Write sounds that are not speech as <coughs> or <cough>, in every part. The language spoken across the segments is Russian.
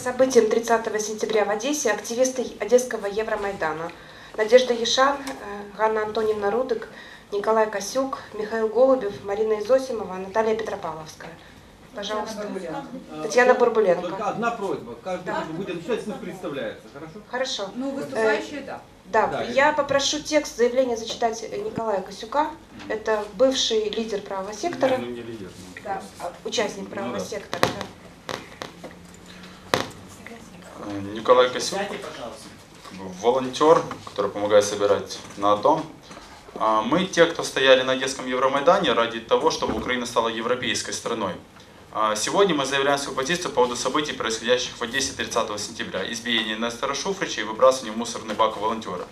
событиям 30 сентября в Одессе активисты Одесского Евромайдана Надежда Ешан, э, Ганна Антонівна Рудик, Николай Косюк, Михаил Голубев, Марина Изосимова, Наталья Петропавловская. Пожалуйста. Татьяна Бурбуленко. Только одна просьба. Каждый, Да. будет пусть представляется. Хорошо? Хорошо. Ну, выступающие, да. Да, Да, я попрошу текст заявления зачитать э, Николая Косюка. Это бывший лидер правого сектора, Ну, не лидер. ну, Да. участник правого Ну да. сектора. да. Э, Николай Косюк, волонтер, который помогает собирать на дом. А Мы те, кто стояли на Одесском Евромайдане ради того, чтобы Украина стала европейской страной. А Сегодня мы заявляем свою позицию по поводу событий, происходящих в Одессе 30 сентября. Избиение Нестора Шуфрича и выбрасывание в мусорный бак волонтера.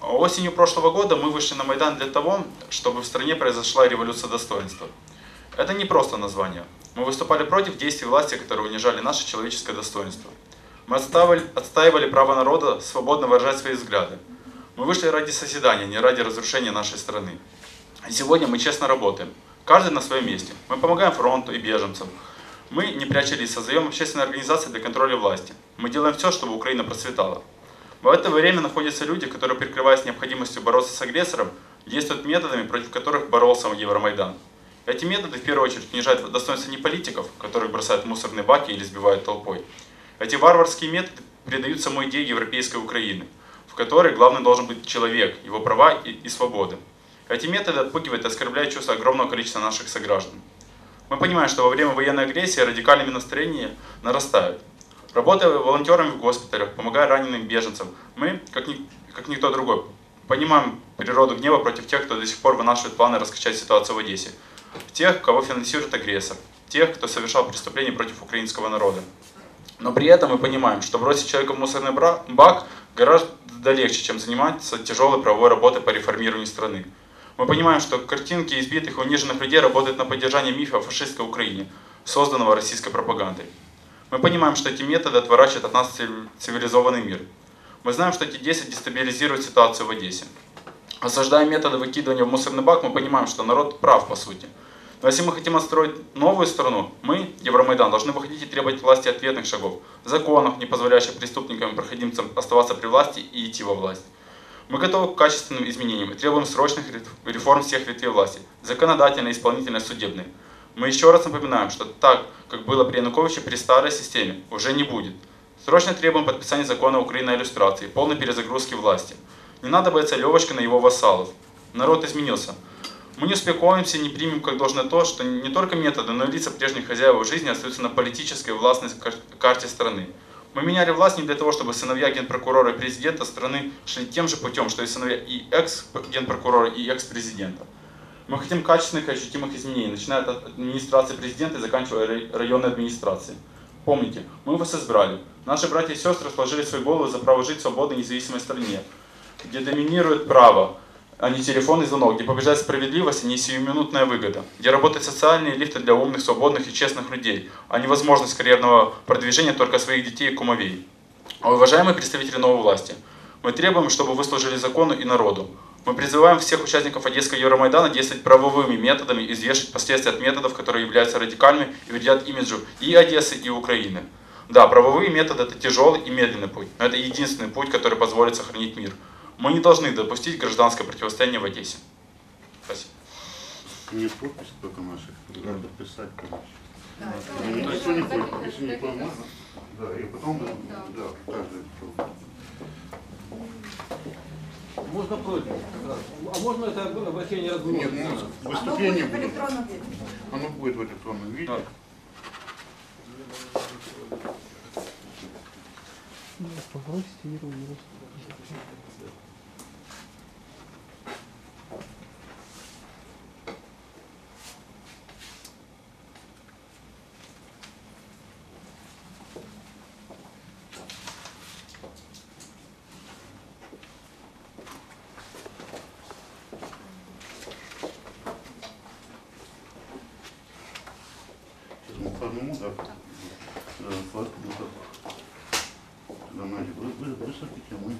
Осенью прошлого года мы вышли на Майдан для того, чтобы в стране произошла революция достоинства. Это не просто название. Мы выступали против действий власти, которые унижали наше человеческое достоинство. Мы отстаивали, право народа свободно выражать свои взгляды. Мы вышли ради созидания, не ради разрушения нашей страны. И сегодня мы честно работаем. Каждый на своем месте. Мы помогаем фронту и беженцам. Мы, не пряча лиц, создаем общественные организации для контроля власти. Мы делаем все, чтобы Украина процветала. В это время находятся люди, которые, прикрываясь необходимостью бороться с агрессором, действуют методами, против которых боролся Евромайдан. Эти методы в первую очередь унижают достоинство не политиков, которых бросают в мусорные баки или сбивают толпой. Эти варварские методы придают самой идее европейской Украины, в которой главным должен быть человек, его права и, и свободы. Эти методы отпугивают и оскорбляют чувства огромного количества наших сограждан. Мы понимаем, что во время военной агрессии радикальными настроения нарастают. Работая волонтерами в госпиталях, помогая раненым беженцам, мы, как, ни, как никто другой, понимаем природу гнева против тех, кто до сих пор вынашивает планы раскачать ситуацию в Одессе. Тех, кого финансирует агрессор. Тех, кто совершал преступления против украинского народа. Но при этом мы понимаем, что бросить человека в мусорный бак гораздо легче, чем заниматься тяжелой правовой работой по реформированию страны. Мы понимаем, что картинки избитых и униженных людей работают на поддержание мифа о фашистской Украине, созданного российской пропагандой. Мы понимаем, что эти методы отворачивают от нас цивили- цивилизованный мир. Мы знаем, что эти действия дестабилизируют ситуацию в Одессе. Осуждая методы выкидывания в мусорный бак, мы понимаем, что народ прав по сути. Но если мы хотим отстроить новую страну, мы, Евромайдан, должны выходить и требовать власти ответных шагов, законов, не позволяющих преступникам и проходимцам оставаться при власти и идти во власть. Мы готовы к качественным изменениям и требуем срочных реформ всех ветвей власти, законодательной, исполнительной, судебной. Мы еще раз напоминаем, что так, как было при Януковиче при старой системе, уже не будет. Срочно требуем подписания закона Украины о иллюстрации, полной перезагрузки власти. Не надо бояться Левочка на его вассалов. Народ изменился. Мы не успокоимся, не примем как должное то, что не только методы, но и лица прежних хозяев жизни остаются на политической и властной кар- карте страны. Мы меняли власть не для того, чтобы сыновья генпрокурора и президента страны шли тем же путем, что и сыновья и экс-генпрокурора, и экс-президента. Мы хотим качественных и ощутимых изменений, начиная от администрации президента и заканчивая рай- районной администрацией. Помните, мы вас избрали. Наши братья и сестры сложили свои головы за право жить в свободной независимой стране, где доминирует право, а не телефонный звонок, где побеждает справедливость, а не сиюминутная выгода, где работают социальные лифты для умных, свободных и честных людей, а не возможность карьерного продвижения только своих детей и кумовей. Уважаемые представители новой власти, мы требуем, чтобы вы служили закону и народу. Мы призываем всех участников Одесского Евромайдана действовать правовыми методами и взвешивать последствия от методов, которые являются радикальными и вредят имиджу и Одессы, и Украины. Да, правовые методы – это тяжелый и медленный путь, но это единственный путь, который позволит сохранить мир. Мы не должны допустить гражданское противостояние в Одессе. Спасибо. Не подпись только наших, надо подписать, короче. Да, Ну, это- Если не понял, если не можно? Да, и потом, Да. да, каждый. Можно против. А можно это обращение Нет, разгрузить? ну, Оно выступление будет в будет. электронном виде. Оно будет в электронном виде. Да. Сейчас мы по по одному, так. Тогда, Надя, вы, вы, высветите, мы.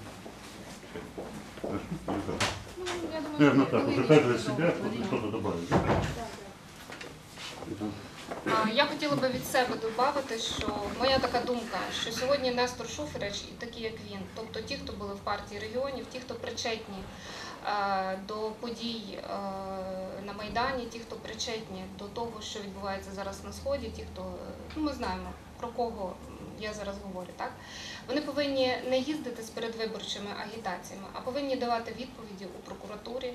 Хорошо? Или как? Наверное, так, уже каждый для себя кто-то что-то добавит. да? Это- А Е, Я хотіла би від себе додати, що моя така думка, що сьогодні Нестор Шуфрич і такі, як він, тобто ті, хто були в партії регіонів, ті, хто причетні е, до подій е, на Майдані, ті, хто причетні до того, що відбувається зараз на сході, ті, хто е, ну ми знаємо про кого я зараз говорю, так вони повинні не їздити з передвиборчими агітаціями, а повинні давати відповіді у прокуратурі,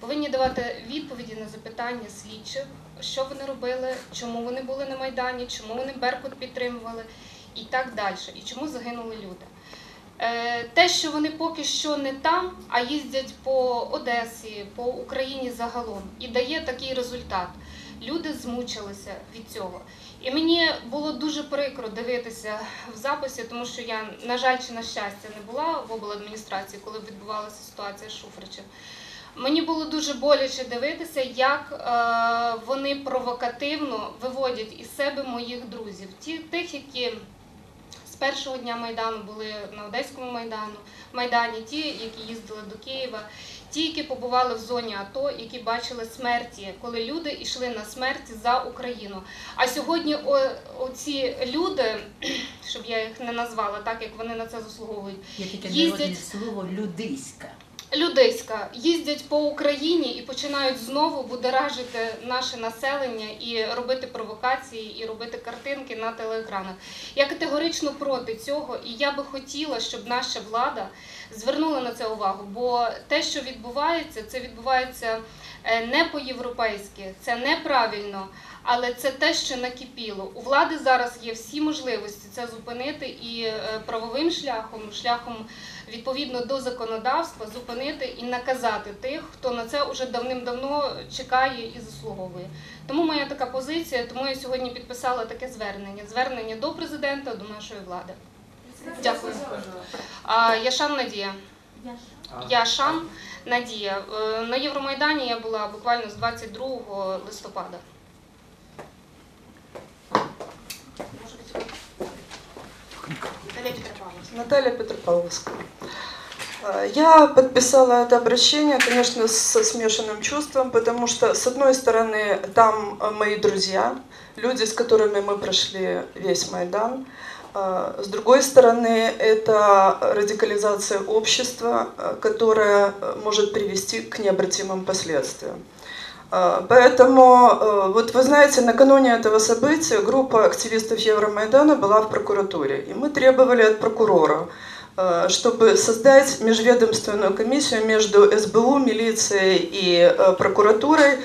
повинні давати відповіді на запитання слідчих, що вони робили, чому вони були на Майдані, чому вони Беркут підтримували і так далі, і чому загинули люди. Е, Те, що вони поки що не там, а їздять по Одесі, по Україні загалом, і дає такий результат. Люди змучилися від цього. І мені було дуже прикро дивитися в записі, тому що я, на жаль, чи на щастя, не була в обладміністрації, коли відбувалася ситуація з Шуфричем. Мені було дуже боляче дивитися, як е, вони провокативно виводять із себе моїх друзів, тих, які першого дня Майдану були на Одеському Майдану, Майдані, ті, які їздили до Києва, ті, які побували в зоні АТО, які бачили смерті, коли люди йшли на смерть за Україну. А сьогодні о, оці люди, <clears throat> щоб я їх не назвала так, як вони на це заслуговують, Їздять- слово людиська. Людиська їздять по Україні і починають знову будоражити наше населення і робити провокації, і робити картинки на телеекранах. Я категорично проти цього, і я би хотіла, щоб наша влада звернула на це увагу. Бо те, що відбувається, це відбувається е, не по-європейськи, це неправильно. Але це те, що накипіло. У влади зараз є всі можливості це зупинити і е, правовим шляхом, шляхом відповідно до законодавства, зупинити і наказати тих, хто на це вже давним-давно чекає і заслуговує. Тому моя така позиція, тому я сьогодні підписала таке звернення: звернення до президента, до нашої влади. Дякую. А, Яшан Надія. Яшан Надія. Е, На Євромайдані я була буквально з 22 листопада. Наталья Петропавловна. Наталья Петропавловская. Э, Я подписала это обращение, конечно, со смешанным чувством, потому что, с одной стороны, там э, мои друзья, люди, с которыми мы прошли весь Майдан. Э, С другой стороны, это радикализация общества, которая может привести к необратимым последствиям. Э, Поэтому, э, вот вы знаете, накануне этого события группа активистов Евромайдана была в прокуратуре, и мы требовали от прокурора, э, чтобы создать межведомственную комиссию между СБУ, милицией и э, прокуратурой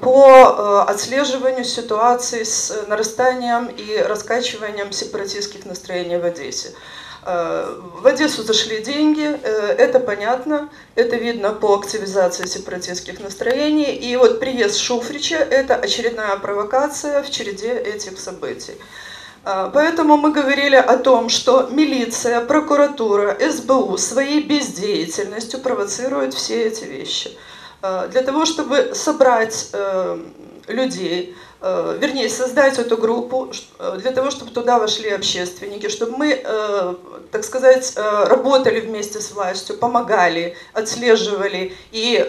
по отслеживанию ситуации с нарастанием и раскачиванием сепаратистских настроений в Одессе. Э, В Одессу зашли деньги, э, это понятно, это видно по активизации сепаратистских настроений. И вот приезд Шуфрича – это очередная провокация в череде этих событий. А, Поэтому мы говорили о том, что милиция, прокуратура, СБУ своей бездеятельностью провоцируют все эти вещи. Для того, чтобы собрать э, людей, э, вернее, создать эту группу, э, для того, чтобы туда вошли общественники, чтобы мы, э, так сказать, работали вместе с властью, помогали, отслеживали. И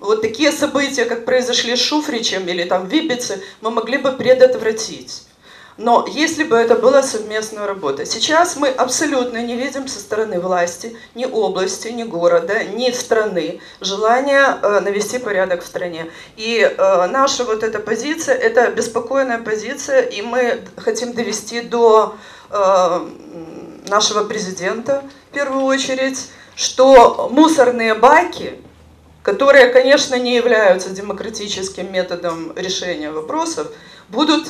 вот такие события, как произошли с Шуфричем или там в Вибице, мы могли бы предотвратить. Но если бы это была совместная работа. Сейчас мы абсолютно не видим со стороны власти, ни области, ни города, ни страны желания э, навести порядок в стране. И э, наша вот эта позиция, это беспокойная позиция, и мы хотим довести до э, нашего президента в первую очередь, что мусорные баки, которые, конечно, не являются демократическим методом решения вопросов, будут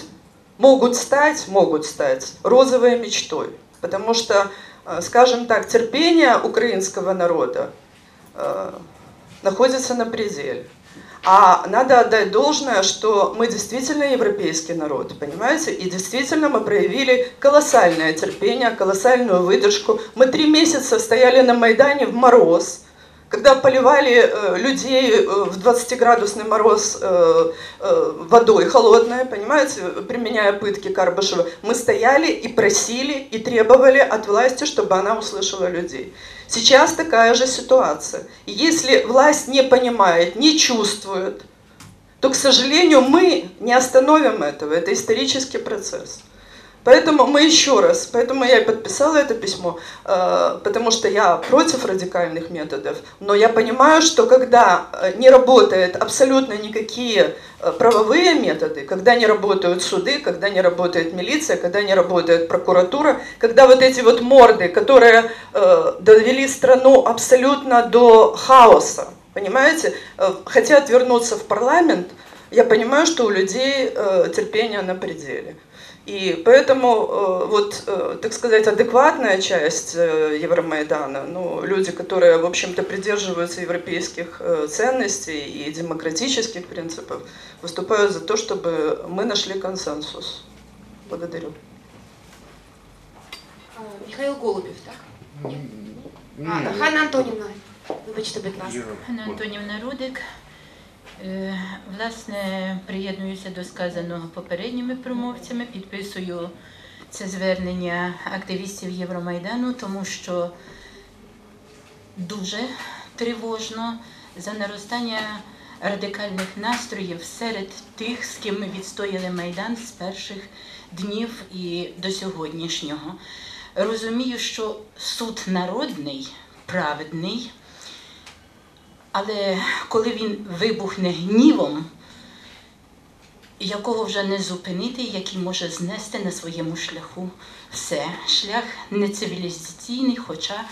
могут стать, могут стать розовой мечтой. Потому что, э, скажем так, терпение украинского народа э, находится на пределе. А надо отдать должное, что мы действительно европейский народ, понимаете? И действительно мы проявили колоссальное терпение, колоссальную выдержку. Мы три месяца стояли на Майдане в мороз, когда поливали э, людей э, в 20-градусный мороз э, водой холодной, понимаете, применяя пытки Карбышева, мы стояли и просили, и требовали от власти, чтобы она услышала людей. Сейчас такая же ситуация. Если власть не понимает, не чувствует, то, к сожалению, мы не остановим этого. Это исторический процесс. Поэтому мы еще раз, поэтому я и подписала это письмо, э, потому что я против радикальных методов, но я понимаю, что когда э, не работают абсолютно никакие э, правовые методы, когда не работают суды, когда не работает милиция, когда не работает прокуратура, когда вот эти вот морды, которые довели страну абсолютно до хаоса, понимаете, хотят вернуться в парламент, я понимаю, что у людей терпение на пределе. И поэтому э, вот, э, так сказать, адекватная часть э, Евромайдана, ну, люди, которые, в общем-то, придерживаются европейских ценностей и демократических принципов, выступают за то, чтобы мы нашли консенсус. Благодарю. Михаил Голубев, так? Ні. А, Ганна Антонівна, вибачте, будь ласка. Я- Ганна Антонівна Рудик. Е, Власне, приєднуюся до сказаного попередніми промовцями, підписую це звернення активістів Євромайдану, тому що дуже тривожно за наростання радикальних настроїв серед тих, з ким ми відстояли Майдан з перших днів і до сьогоднішнього. Розумію, що суд народний, праведний. Але коли він вибухне гнівом, якого вже не зупинити, який може знести на своєму шляху все. Шлях не цивілізаційний, хоча,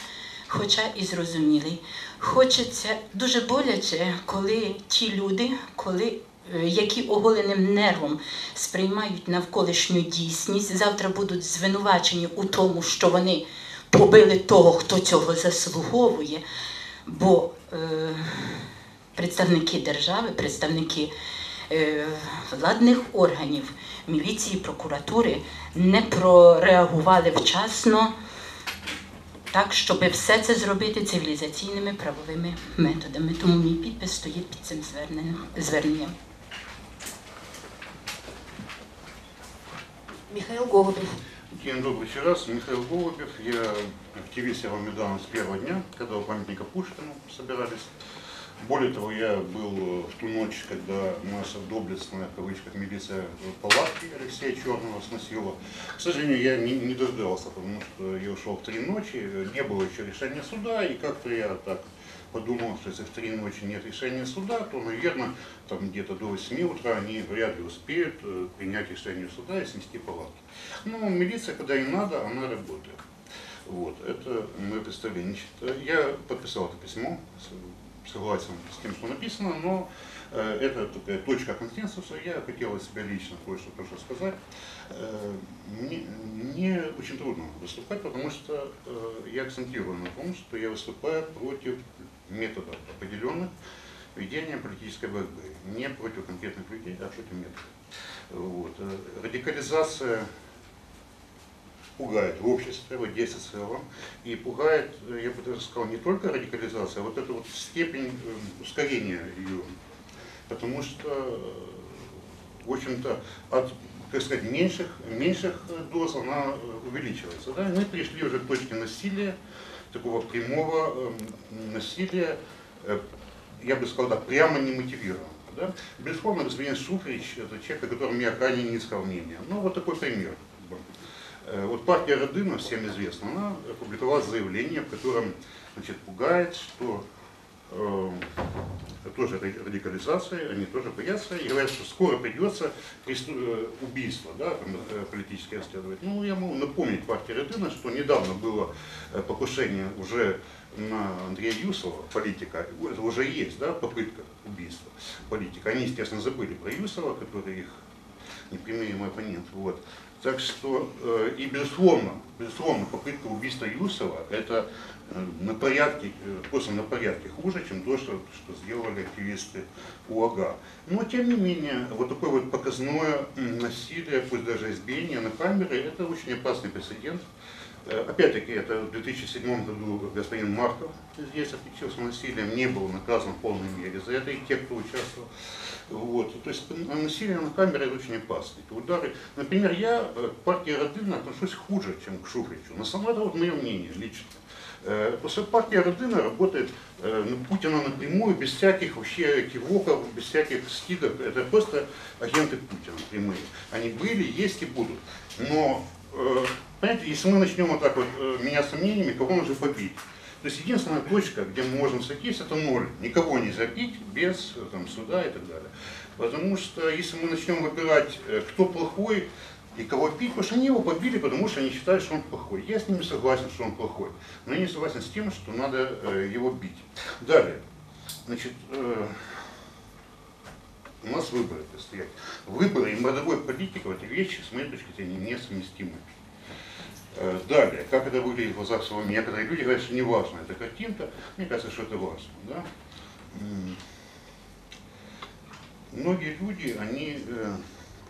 хоча і зрозумілий. Хочеться дуже боляче, коли ті люди, коли, е, які оголеним нервом сприймають навколишню дійсність, завтра будуть звинувачені у тому, що вони побили того, хто цього заслуговує. Бо представники держави, представники е, владних органів, міліції, прокуратури не прореагували вчасно так, щоб все це зробити цивілізаційними правовими методами. Тому мій підпис стоїть під цим зверненням. Михаил Голубев. День добрый еще раз. Михаил Голубев. Я активист Евромайдана с первого дня, когда у памятника Пушкину собирались. Более того, я был в ту ночь, когда наша доблестная, в кавычках, милиция палатки Алексея Черного сносила. К сожалению, я не, не дождался, потому что я ушел в три ночи, не было еще решения суда, и как-то я так подумал, что если в три ночи нет решения суда, то, наверное, там где-то до 8 утра они вряд ли успеют э, принять решение суда и снести палатки. Ну, милиция, когда им надо, она работает. Вот, это мое представление. Значит, я подписал это письмо, согласен с тем, что написано, но э, это такая точка консенсуса. Я хотел от себя лично кое-что тоже сказать. Э, мне, мне очень трудно выступать, потому что э, я акцентирую на том, что я выступаю против методов определенных ведения политической борьбы. Не против конкретных людей, а против методов. Вот. Радикализация пугает в обществе, в Одессе в целом, и пугает, я бы даже сказал, не только радикализация, а вот эта вот степень э, ускорения ее. Потому что, в общем-то, от так сказать, меньших, меньших доз она увеличивается. Да? Мы пришли уже к точке насилия, такого прямого э, насилия, э, я бы сказал так, прямо не мотивированного. Да? Безусловно, господин Шуфрич, это человек, о котором я крайне низкого мнения. Ну, вот такой пример. Э, Вот партия Родына, всем известна, она опубликовала заявление, в котором значит, пугает, что тоже ради- радикализация, они тоже боятся и говорят, что скоро придется э, убийство да, э, политически расследовать. Ну, я могу напомнить партии Родына, что недавно было э, покушение уже на Андрея Юсова, политика, это уже есть, да, попытка убийства политика. Они, естественно, забыли про Юсова, который их непримиримый оппонент. Вот. Так что, э, и безусловно, безусловно, попытка убийства Юсова, это э, на порядке, э, просто на порядке хуже, чем то, что, что сделали активисты УАГА. Но, тем не менее, вот такое вот показное насилие, пусть даже избиение на камеры, это очень опасный прецедент. Э, Опять-таки, это в 2007 году господин Марков здесь отличился насилием, не был наказан в полной мере за это, и те, кто участвовал. Вот. То есть насилие на камере это очень опасно. Это удары. Например, я э, к партии Родина отношусь хуже, чем к Шуфричу. На самом деле, вот мое мнение лично. Э, что партия Родина работает э, на Путина напрямую, без всяких вообще кивоков, без всяких скидок. Это просто агенты Путина прямые. Они были, есть и будут. Но, понимаете, если мы начнем вот так вот э, меняться мнениями, кого нужно побить? То есть единственная точка, где мы можем сойтись, это ноль. Никого не забить без э, там, суда и так далее. Потому что если мы начнем выбирать, э, кто плохой и кого пить, потому что они его побили, потому что они считают, что он плохой. Я с ними согласен, что он плохой. Но я не согласен с тем, что надо э, его бить. Далее. Значит, э, у нас выборы предстоят. Выборы и мордовой политика, вот эти вещи, с моей точки зрения, несовместимы. Э, Далее, как это выглядит в глазах самого Некоторые люди говорят, что не важно, это картинка. Мне кажется, что это важно. Да? Многие люди, они э,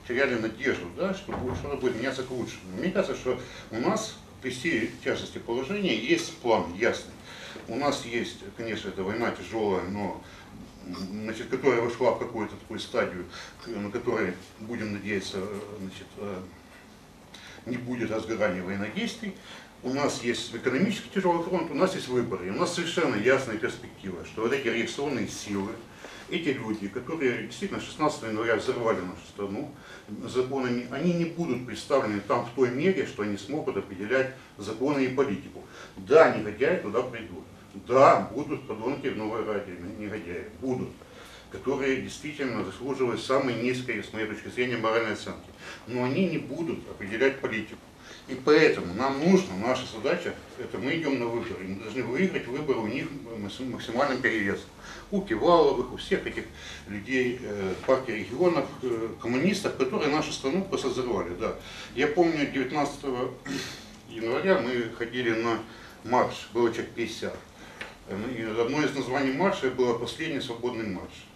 теряли надежду, да, что что-то будет меняться к лучшему. Мне кажется, что у нас при всей тяжести положения есть план ясный. У нас есть, конечно, эта война тяжелая, но значит, которая вошла в какую-то такую стадию, на которой, будем надеяться, э, значит, э, не будет разгорания военных действий. У нас есть экономически тяжелый фронт, у нас есть выборы. И у нас совершенно ясная перспектива, что вот эти реакционные силы, эти люди, которые действительно 16 января взорвали нашу страну законами, они не будут представлены там в той мере, что они смогут определять законы и политику. Да, негодяи туда придут. Да, будут подонки в Новой Раде, негодяи, будут которые действительно заслуживают самой низкой, с моей точки зрения, моральной оценки. Но они не будут определять политику. И поэтому нам нужно, наша задача, это мы идем на выборы, мы должны выиграть выборы у них максимальным перевесом. У Киваловых, у всех этих людей э, партии регионов, э, коммунистов, которые нашу страну просто взорвали. Да. Я помню, 19 <coughs> января мы ходили на марш, было человек 50. Э, И одно из названий марша было «Последний свободный марш».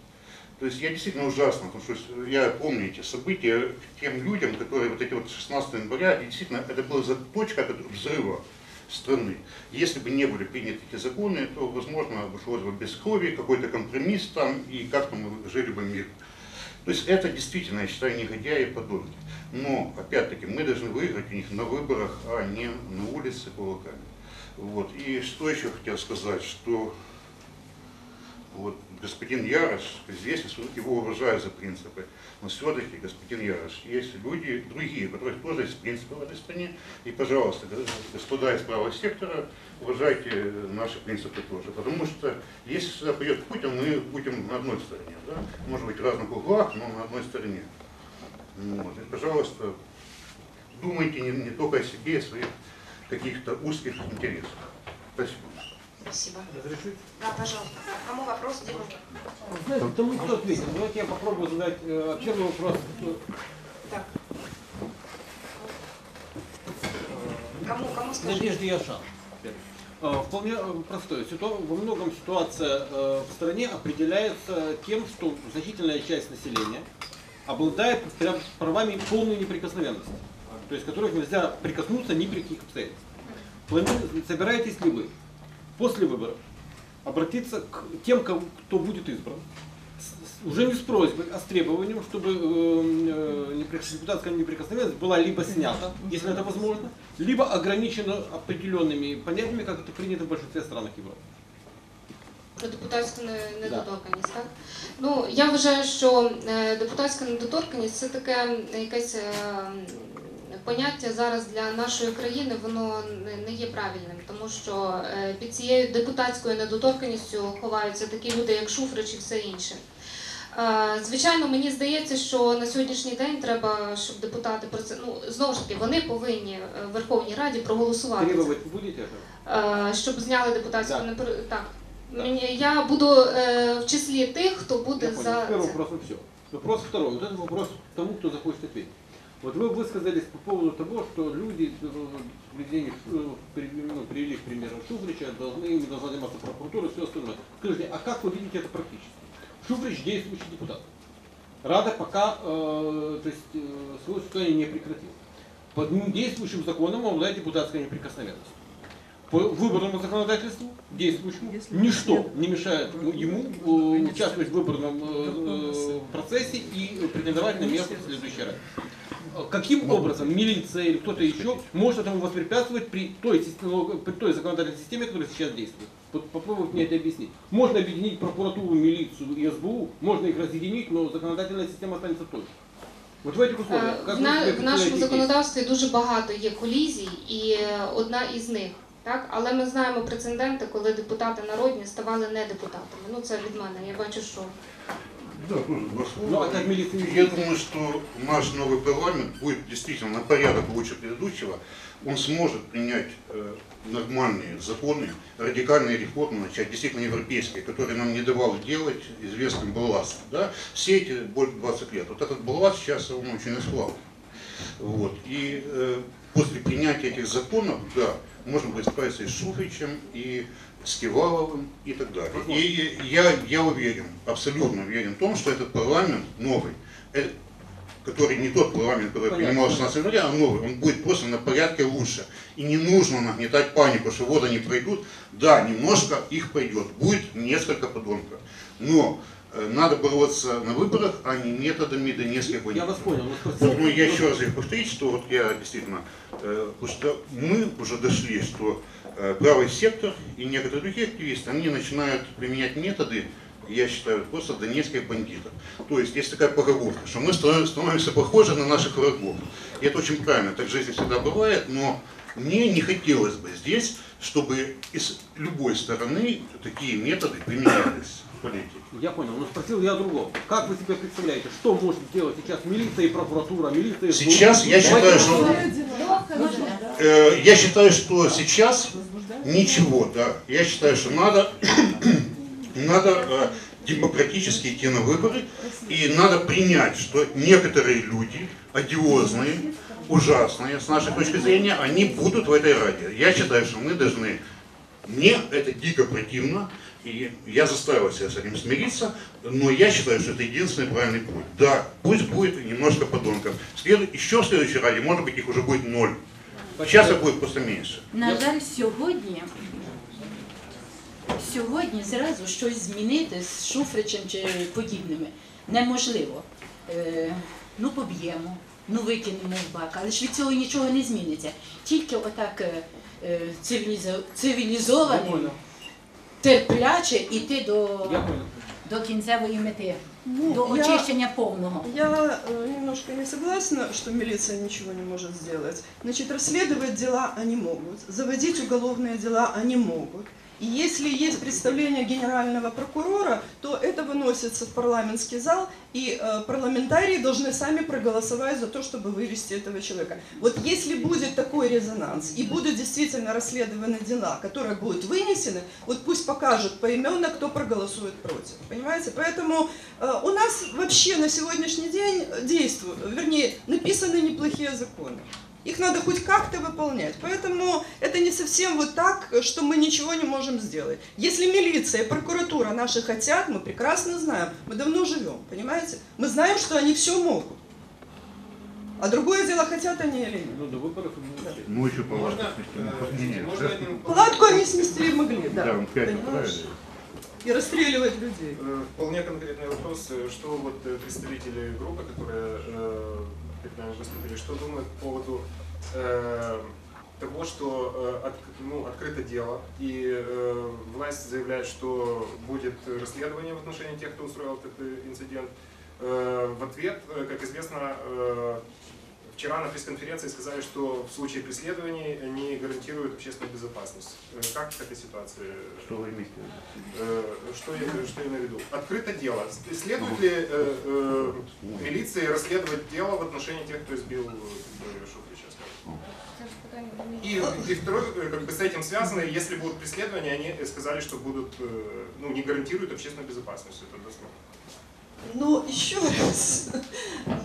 То есть я действительно ужасно, потому что я помню эти события тем людям, которые вот эти вот 16 января, действительно это была точка взрыва страны. Если бы не были приняты эти законы, то, возможно, обошлось бы без крови, какой-то компромисс там, и как-то мы жили бы мирно. То есть это действительно, я считаю, негодяи и подонки. Но, опять-таки, мы должны выиграть у них на выборах, а не на улице кулаками. Вот. И что еще хотел сказать, что вот господин Ярош, известен, его уважаю за принципы, но все-таки, господин Ярош, есть люди другие, у которых тоже есть принципы в этой стране, и, пожалуйста, господа из правого сектора, уважайте наши принципы тоже, потому что если сюда придет Путин, мы будем на одной стороне, да? может быть, в разных углах, но на одной стороне. Вот. И, пожалуйста, думайте не, не только о себе, о своих каких-то узких интересах. Спасибо. Спасибо. Разрешите? Да, пожалуйста. Кому вопрос? Дима? Знаете, кто ответил. Давайте я попробую задать э, первый вопрос. Так. Кому, кому скажите? Надежде Яшан. Э, Вполне э, простое. Во многом ситуация э, в стране определяется тем, что значительная часть населения обладает прям правами полной неприкосновенности, то есть которых нельзя прикоснуться ни при каких обстоятельствах. Плани- Собираетесь ли вы после выборов обратиться к тем, кто будет избран, с- уже не с просьбой, а с требованием, чтобы э, э, непри- депутатская неприкосновенность была либо снята, если это возможно, либо ограничена определенными понятиями, как это принято в большинстве стран Европы. Про депутатську не- недоторканність, так? Ну, я вважаю, що е, депутатська недоторканність це таке якесь е, м, поняття зараз для нашої країни, воно не- не є правильним, тому що е, під цією депутатською недоторканністю ховаються такі люди, як Шуфрич і все інше. Е, Звичайно, мені здається, що на сьогоднішній день треба, щоб депутати про це ну знову ж таки вони повинні е, в Верховній Раді проголосувати це. Требовать будете этого? Е, щоб зняли депутатську Да. непри... так. Да. Мені я буду е, в числі тих, хто буде Я понял. за Первый це. вопрос и все. Вопрос второй. Вот это вопрос тому, кто захочет ответить. Вот вы высказались по поводу того, что люди, э, приведение, э, при- ну, привели к примеру Шуфрича, должны, должна заниматься прокуратура и все остальное. Скажите, а как вы видите это практически? Шуфрич действующий депутат. Рада пока э, то есть, э, свое состояние не прекратил. По действующим законам он обладает депутатской неприкосновенностью. По выборному законодательству действующему ничто не мешает ему э, участвовать в выборном э, э, процессе и претендовать на место в следующий раз. Э, Каким образом милиция или кто-то еще может этому воспрепятствовать при той, системе- при той законодательной системе, которая сейчас действует? Вот попробуйте мне это объяснить. Можно объединить прокуратуру, милицию и СБУ, можно их разъединить, но законодательная система останется той же. Вот в этих Е, условиях, как В, вы на, себе в нашому представляете действия? законодавстві дуже багато є колізій, і е, одна із них. Так, але ми знаємо прецеденти, коли депутати народні ставали не депутатами. Ну це від мене. Я бачу, що Да, тоже два слова. Ну, а как милиция? Я думаю, что наш новый парламент будет действительно на порядок лучше предыдущего. Он сможет принять э, нормальные законы, радикальные реформы, начать действительно европейские, которые нам не давал делать известным балластом. Да? Все эти больше 20 лет. Вот этот балласт сейчас он очень ослаб. Вот. И э, после принятия этих законов, да, можно будет справиться и с Шуфричем, и с Киваловым и так далее. И, я, я уверен, абсолютно уверен в том, что этот парламент новый, э, который не тот парламент, который Понятно. принимал 16 января, а новый, он будет просто на порядке лучше. И не нужно нагнетать панику, что вот они пройдут. Да, немножко их пойдет, будет несколько подонков. Но э, надо бороться на выборах, а не методами донецких Я бандитов. вас понял. Вот, ну, я еще раз повторить, что вот я действительно, э, потому что мы уже дошли, что правый сектор и некоторые другие активисты, они начинают применять методы, я считаю, просто донецких бандитов. То есть есть такая поговорка, что мы становим- становимся похожи на наших врагов. И это очень правильно, так в жизни всегда бывает, но мне не хотелось бы здесь, чтобы из любой стороны такие методы применялись в политике. Я понял, но спросил я другого. Как вы себе представляете, что может сделать сейчас милиция и прокуратура, милиция и СБУ? Сейчас я считаю, что Э, Я считаю, что сейчас ничего, да. Я считаю, что надо, <clears throat> надо э, демократически идти на выборы, и надо принять, что некоторые люди, одиозные, ужасные, с нашей точки зрения, они будут в этой раде. Я считаю, что мы должны, мне это дико противно, и я заставил себя с этим смириться, но я считаю, что это единственный правильный путь. Да, пусть будет немножко подонков. Следу- еще в следующей раде, может быть, их уже будет ноль. Сейчас их будет просто меньше. На жаль, сьогодні, сьогодні зразу щось змінити з Шуфричем чи подібними неможливо. Е, ну поб'ємо, ну викинемо в бак, але ж від цього нічого не зміниться. Тільки отак е, е, цивілізо- Я цивілізованим, понял. терпляче йти до, Я понял. До кінцевої мети, Ну, до я- очищення повного. Я э, немножко не согласна, что милиция ничего не может сделать. Значит, расследовать дела они могут, заводить уголовные дела они могут. И если есть представление генерального прокурора, то это выносится в парламентский зал, и э, парламентарии должны сами проголосовать за то, чтобы вывести этого человека. Вот если будет такой резонанс, и будут действительно расследованы дела, которые будут вынесены, вот пусть покажут поименно, кто проголосует против. Понимаете? Поэтому Э, У нас вообще на сегодняшний день действуют, вернее, написаны неплохие законы. Их надо хоть как-то выполнять. Поэтому это не совсем вот так, что мы ничего не можем сделать. Если милиция и прокуратура наши хотят, мы прекрасно знаем. Мы давно живем, понимаете? Мы знаем, что они все могут. А другое дело, хотят они или нет. Ну, до выборов и будет. Ну, еще Можно, э, можно один Палатку они снести могли, да. Да, он пять. И расстреливать людей. э, вполне конкретный вопрос. Э, Что вот э, представители группы, которые перед нами выступили, что думают по поводу э, того, что э, от- ну, открыто дело, и э, власть заявляет, что будет расследование в отношении тех, кто устроил этот э, инцидент. Э, В ответ, э, как известно, э, вчера на пресс-конференции сказали, что в случае преследований они гарантируют общественную безопасность. Э, Как к этой ситуации? Что вы имеете в виду? Э, Что я, что я имею в виду? Открыто дело. Следует ли э, э, милиции расследовать дело в отношении тех, кто избил э, Шуфрича? мене. И, и второе, э, как бы с этим связано, если будут преследования, они сказали, что будут, э, ну, не гарантируют общественную безопасность. Это дословно. Ну, еще раз.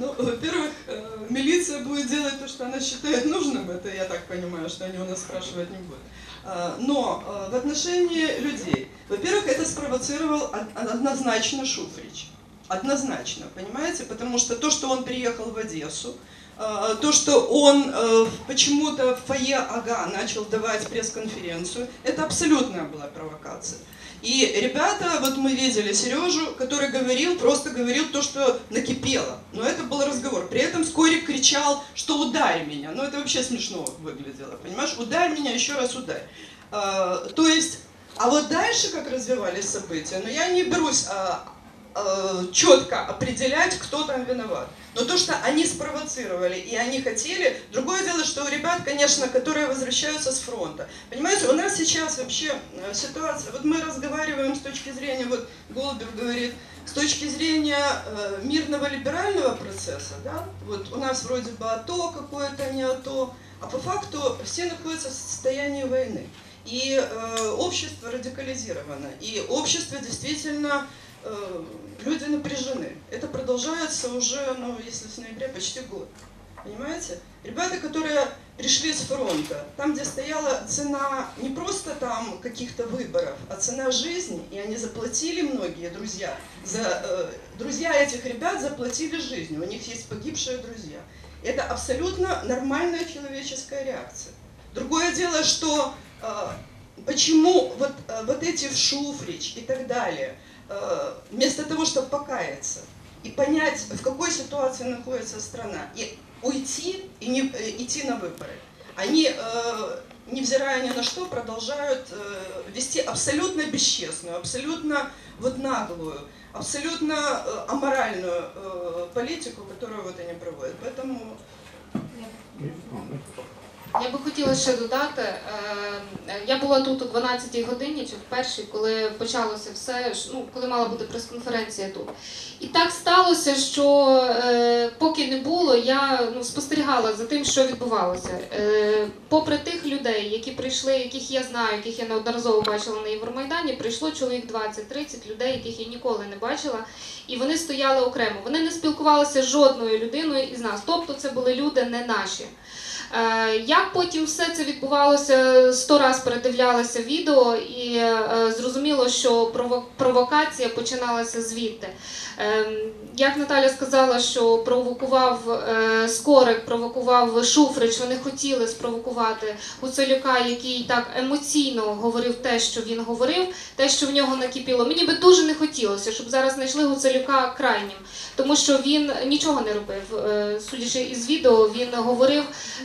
Ну, во-первых, э, милиция будет делать то, что она считает нужным. Это я так понимаю, что они у нас спрашивать не будут. А, Но э, в отношении людей, во-первых, это спровоцировал од- однозначно Шуфрич. Однозначно, понимаете? Потому что то, что он приехал в Одессу, Э, То, что он э, почему-то в фойе АГА начал давать пресс-конференцию, это абсолютная была провокация. И ребята, вот мы видели Сережу, который говорил, просто говорил то, что накипело. Но это был разговор. При этом Скорик кричал, что ударь меня. Ну это вообще смешно выглядело, понимаешь? Ударь меня, еще раз ударь. А, то есть, а вот дальше как развивались события, но я не берусь а, а, четко определять, кто там виноват. Но то, что они спровоцировали и они хотели, другое дело, что у ребят, конечно, которые возвращаются с фронта. Понимаете, у нас сейчас вообще э, ситуация, вот мы разговариваем с точки зрения, вот Голубев говорит, с точки зрения э, мирного либерального процесса, да, вот у нас вроде бы АТО какое-то, не АТО, а по факту все находятся в состоянии войны. И э, общество радикализировано, и общество действительно э, люди напряжены. Это продолжается уже, ну, если с ноября, почти год. Понимаете? Ребята, которые пришли с фронта, там, где стояла цена не просто там каких-то выборов, а цена жизни, и они заплатили многие друзья. За, э, друзья этих ребят заплатили жизнью, у них есть погибшие друзья. Это абсолютно нормальная человеческая реакция. Другое дело, что э, почему вот, э, вот эти в Шуфрич и так далее, вместо того, чтобы покаяться и понять, в какой ситуации находится страна, и уйти и не, э, идти на выборы, они, э, невзирая ни на что, продолжают э, вести абсолютно бесчестную, абсолютно вот наглую, абсолютно э, аморальную э, политику, которую вот они проводят. Поэтому Я би хотіла ще додати. е, Я була тут о 12-й годині чи в першій, коли почалося все, ну, коли мала бути прес-конференція тут. І так сталося, що е, поки не було, я ну, спостерігала за тим, що відбувалося. Е, попри тих людей, які прийшли, яких я знаю, яких я неодноразово бачила на Євромайдані, прийшло чоловік 20-30 людей, яких я ніколи не бачила, і вони стояли окремо. Вони не спілкувалися з жодною людиною із нас. Тобто це були люди не наші. Е, Як потім все це відбувалося, сто раз передивлялася відео і е, зрозуміло, що провокація починалася звідти. Ем, Як Наталя сказала, що провокував е, Скорик, провокував Шуфрич, вони хотіли спровокувати Гуцелюка, який так емоційно говорив те, що він говорив, те, що в нього накипіло. Мені би дуже не хотілося, щоб зараз знайшли Гуцелюка крайнім, тому що він нічого не робив. Е, Судячи із відео, він говорив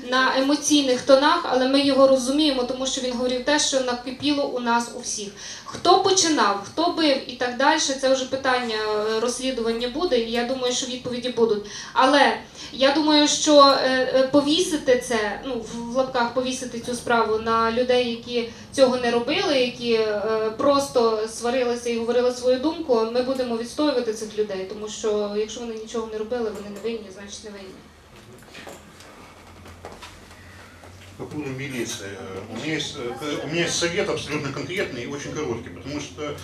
на емоційних тонах, але ми його розуміємо, тому що він говорив те, що накипіло у нас у всіх. Хто починав, хто бив і так далі, це вже питання е, розслідування буде, і я думаю, що відповіді будуть. Але я думаю, що е, е, повісити це, ну в лапках повісити цю справу на людей, які цього не робили, які просто сварилися і говорили свою думку. Ми будемо відстоювати цих людей, тому що якщо вони нічого не робили, вони не винні, значить не винні. Милиции. Э, У меня, есть, э, у меня есть совет абсолютно конкретный и очень короткий, потому что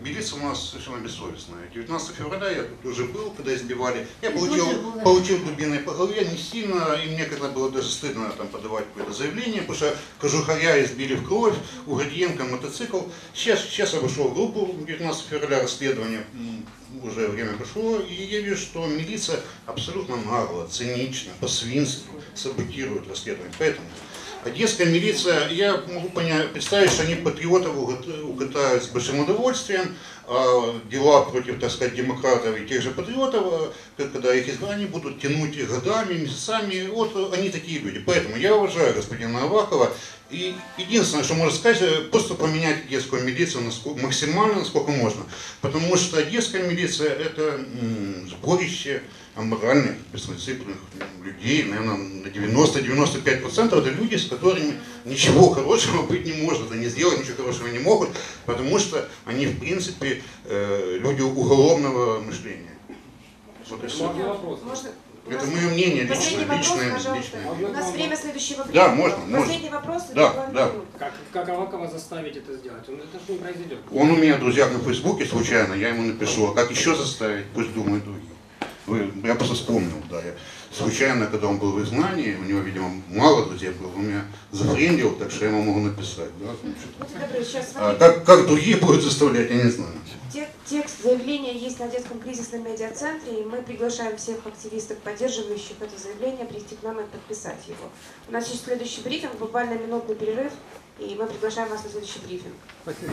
милиция у нас совершенно бессовестная. 19 февраля я тут уже был, когда избивали. Я получил, получил дубиной по голове, не сильно, и мне когда было даже стыдно там подавать какое-то заявление, потому что кожухаря избили в кровь, у Гордиенко мотоцикл. Сейчас, сейчас обошел группу 19 февраля расследования, м, уже время прошло, и я вижу, что милиция абсолютно нагло, цинично, по-свински саботирует расследование. Поэтому Одесская милиция, я могу понять, представить, что они патриотов уготают с большим удовольствием, а дела против, так сказать, демократов и тех же патриотов, как- когда их избрали, они будут тянуть годами, месяцами, вот э, они такие люди. Поэтому я уважаю господина Авакова, и единственное, что можно сказать, э, просто поменять одесскую милицию насколько, максимально, насколько можно. Потому что одесская милиция это сборище аморальных, беспринципных людей, наверное, на 90-95% это люди, с которыми ничего хорошего <laughs> быть не может, они сделать ничего хорошего не могут, потому что они, в принципе, э, люди уголовного мышления. Вот и всё. Можно Это мое мнение Последний личное, вопрос, личное, пожалуйста. личное. У нас время следующего Да, времени. можно, можно. Последний вопрос. и Да, да. Как, как Авакова заставить это сделать? Он, это же не произойдет. Он у меня в друзьях на Фейсбуке случайно, я ему напишу, а как еще заставить, пусть думают другие. Вы, я просто вспомнил, да, я случайно, когда он был в изгнании, у него, видимо, мало друзей было, он меня зафрендил, так что я ему могу написать, да, значит. А как, как другие будут заставлять, я не знаю. Те- Текст заявления есть на детском кризисном медиацентре, и мы приглашаем всех активистов, поддерживающих это заявление, прийти к нам и подписать его. У нас есть следующий брифинг, буквально минутный перерыв, и мы приглашаем вас на следующий брифинг. Спасибо.